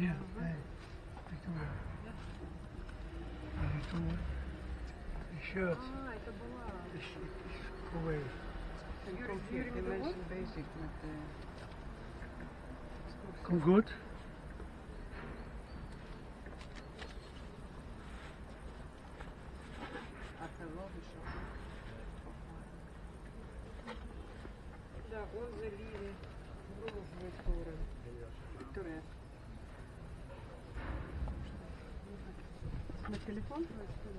Yeah, yeah. Виктория. А Виктория. Еще. А, это была. Еще.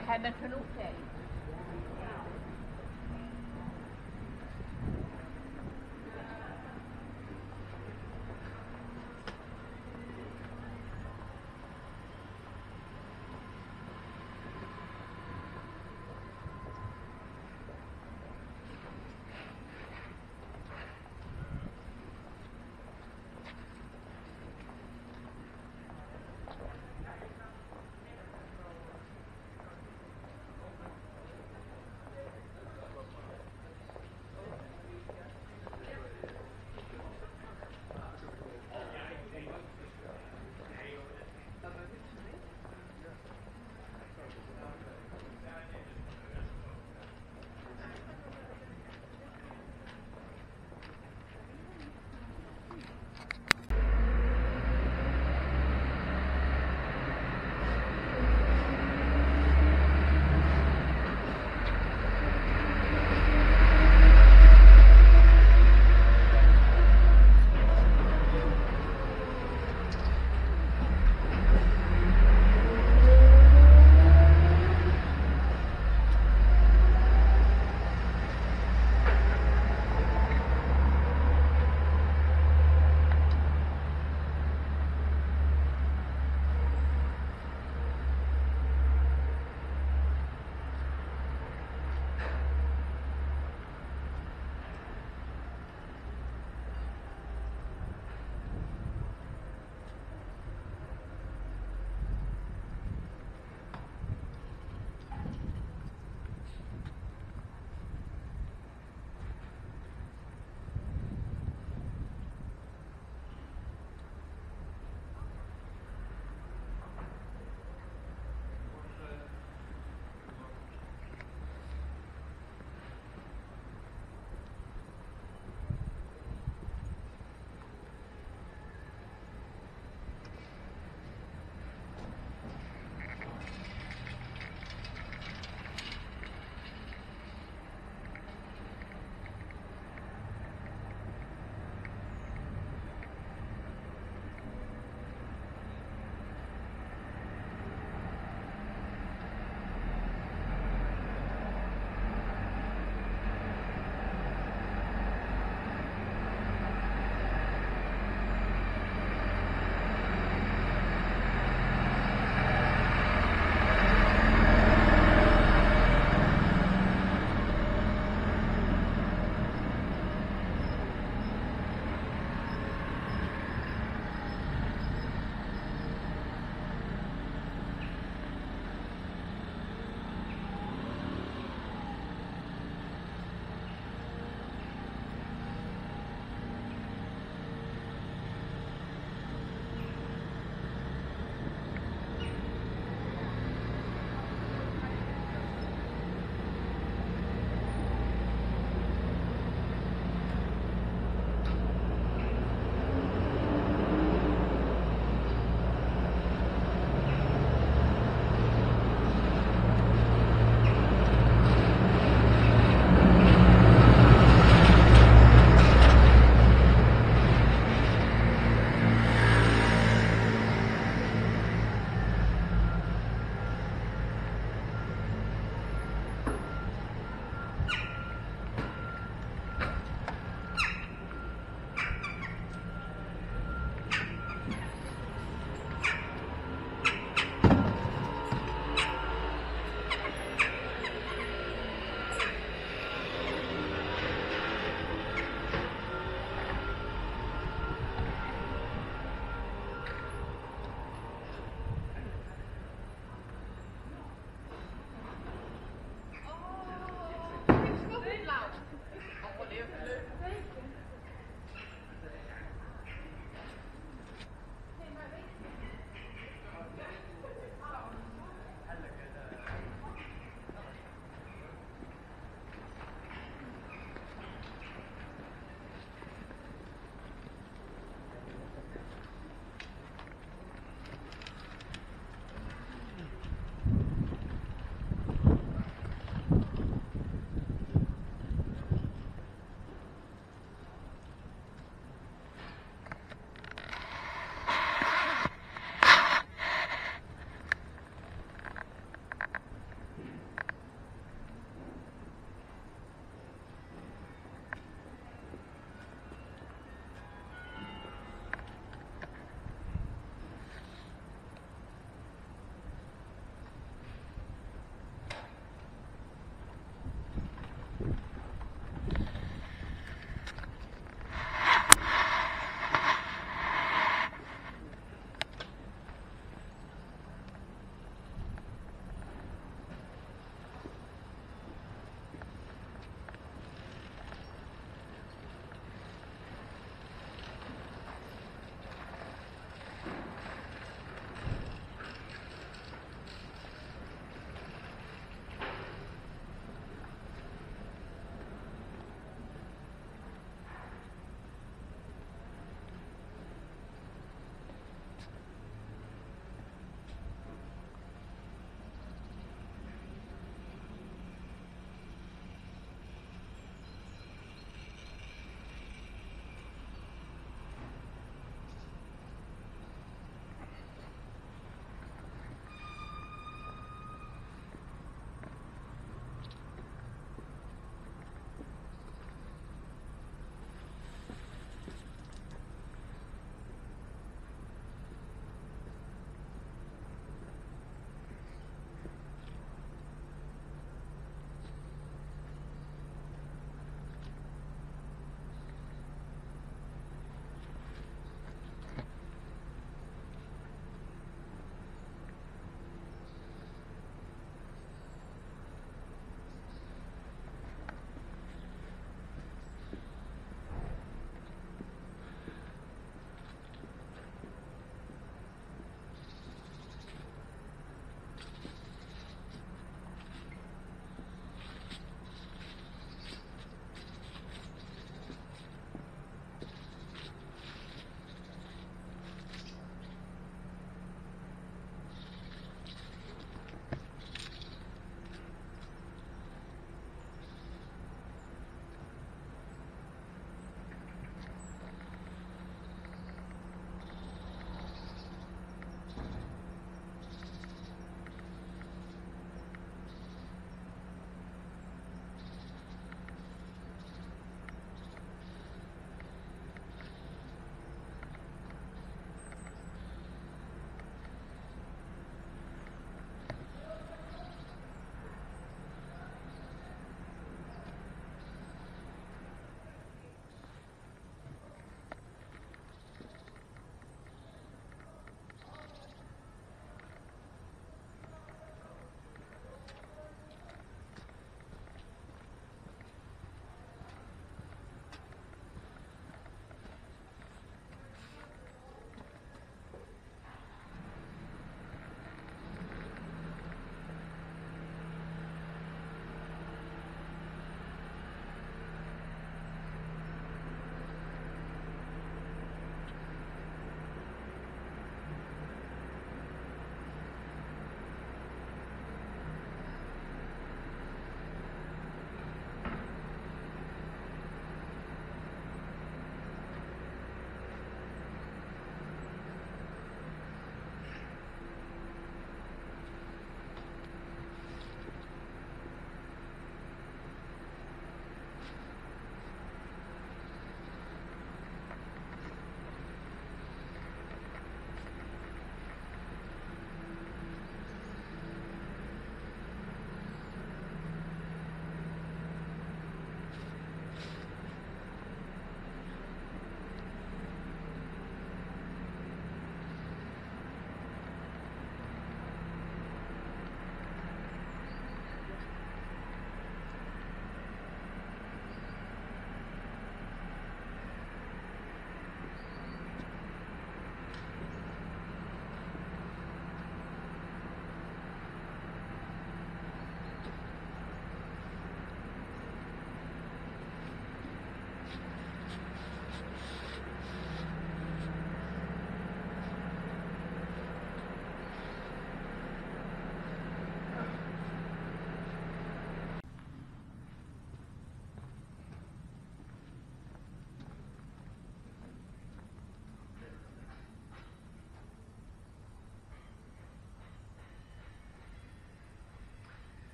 they had their canoe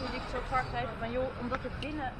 mensen die ik zo vaak zei van joh, omdat het binnen